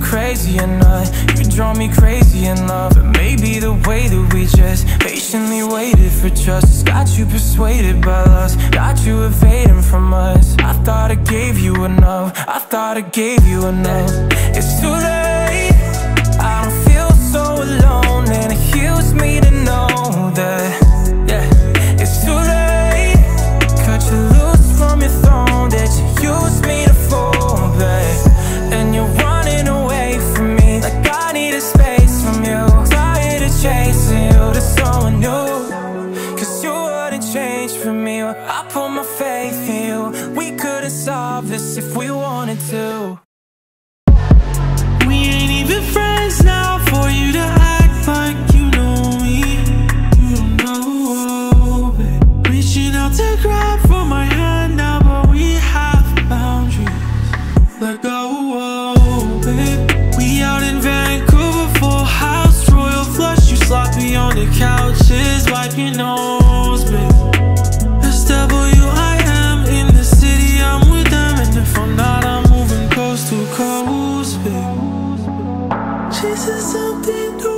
crazy or not. You draw me crazy in love But maybe the way that we just patiently waited for trust Got you persuaded by lust. Got you evading from us. I thought I gave you enough. I thought I gave you enough I put my faith in you. We couldn't solve this if we wanted to she said something new.